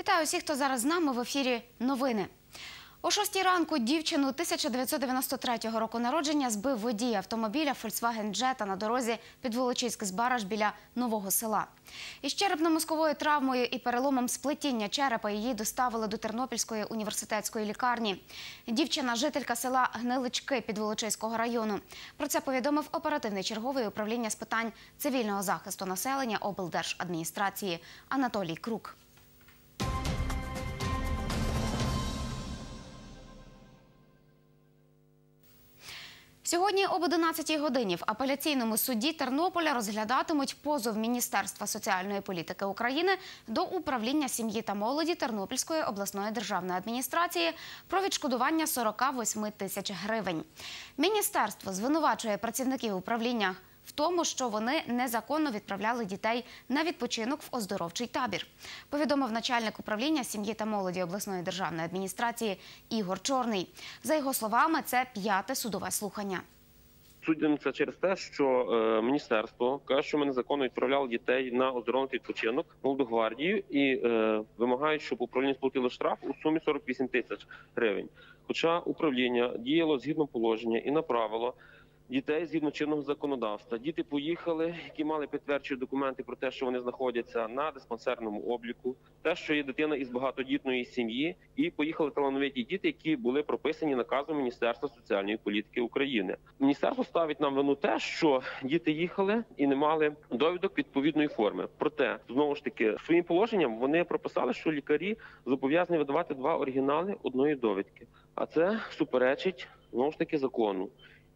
Вітаю всіх, хто зараз з нами в ефірі. Новини. О 6 ранку дівчину 1993 року народження збив водій автомобіля Volkswagen Jetta на дорозі під Волочиськ збараж біля нового села. Із черепно-мозковою травмою і переломом сплетіння черепа її доставили до Тернопільської університетської лікарні. Дівчина жителька села Гнилички Підволочиського району. Про це повідомив оперативний черговий управління з питань цивільного захисту населення облдержадміністрації Анатолій Крук. Сьогодні об 11 годині в апеляційному суді Тернополя розглядатимуть позов Міністерства соціальної політики України до управління сім'ї та молоді Тернопільської обласної державної адміністрації про відшкодування 48 тисяч гривень. Міністерство звинувачує працівників управління в тому, що вони незаконно відправляли дітей на відпочинок в оздоровчий табір. Повідомив начальник управління сім'ї та молоді обласної державної адміністрації Ігор Чорний. За його словами, це п'яте судове слухання. Судимо це через те, що е, міністерство каже, що ми незаконно відправляли дітей на оздоровлений відпочинок в молоду гвардію і е, вимагають, щоб управління сплатило штраф у сумі 48 тисяч гривень. Хоча управління діяло згідно положення і направило дітей згідно чинного законодавства. Діти поїхали, які мали підтверджуючі документи про те, що вони знаходяться на диспансерному обліку, те, що є дитина із багатодітної сім'ї, і поїхали талановиті діти, які були прописані наказом Міністерства соціальної політики України. Міністерство ставить нам вину те, що діти їхали і не мали довідок відповідної форми. Проте знову ж таки своїм положенням вони прописали, що лікарі зобов'язані видавати два оригінали одної довідки, а це суперечить знову ж таки закону.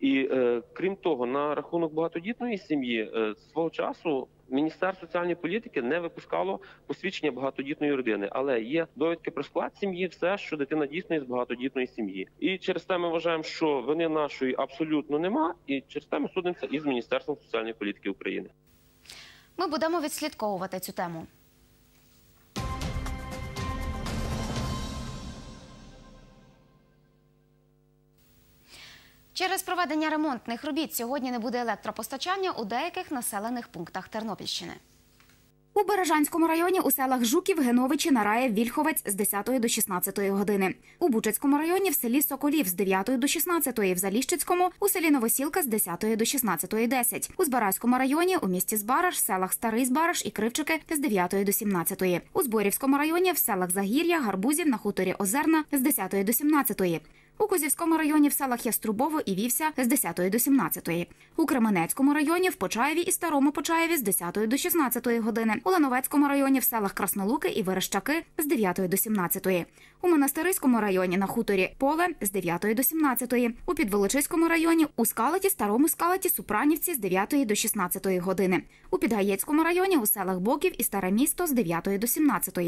І е, крім того, на рахунок багатодітної сім'ї е, свого часу Міністерство соціальної політики не випускало посвідчення багатодітної родини, але є довідки про склад сім'ї, все, що дитина дійсно із багатодітної сім'ї. І через те ми вважаємо, що вини нашої абсолютно нема, і через те ми судимося із Міністерством соціальної політики України. Ми будемо відслідковувати цю тему. Через проведення ремонтних робіт сьогодні не буде електропостачання у деяких населених пунктах Тернопільщини. У Бережанському районі у селах Жуків, Геновичі, Нараєв, Вільховець з 10 до 16 години. У Бучацькому районі в селі Соколів з 9 до 16, в Заліщицькому, у селі Новосілка з 10 до 16.10. У Збаразькому районі у місті Збараж, селах Старий Збараж і Кривчики з 9 до 17. У Зборівському районі в селах Загір'я, Гарбузів на хуторі Озерна з 10 до 17. У Козівському районі в селах Яструбово і Вівся з 10 до 17. У Кременецькому районі в Почаєві і Старому Почаєві з 10 до 16 години. У Лановецькому районі в селах Краснолуки і Верещаки з 9 до 17. У Монастириському районі на хуторі Поле з 9 до 17. У Підволочиському районі у Скалаті, Старому Скалаті, Супранівці з 9 до 16 години. У Підгаєцькому районі у селах Боків і Старе місто з 9 до 17.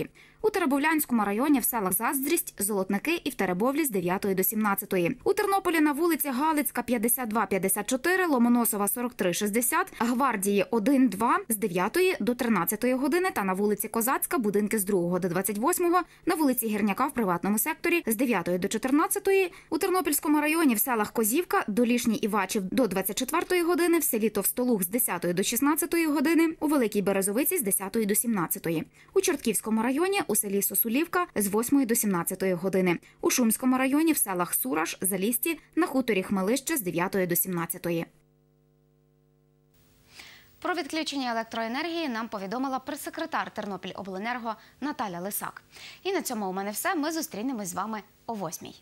У Теребовлянському районі в селах Заздрість, Золотники і в Теребовлі з 9 до 17. У Тернополі на вулиці Галицька 52-54, Ломоносова 43-60, Гвардії 1-2 з 9 до 13 години та на вулиці Козацька будинки з 2 до 28, на вулиці Гірняка в приватному секторі з 9 до 14, у Тернопільському районі в селах Козівка, Долішній Івачів до 24 години, в селі Товстолуг з 10 до 16 години, у Великій Березовиці з 10 до 17, у Чортківському районі у селі Сосулівка з 8 до 17 години, у Шумському районі в селах Сураж, Залісті, на хуторі Хмелище з 9 до 17. Про відключення електроенергії нам повідомила прес-секретар Тернопільобленерго Наталя Лисак. І на цьому у мене все. Ми зустрінемось з вами о восьмій.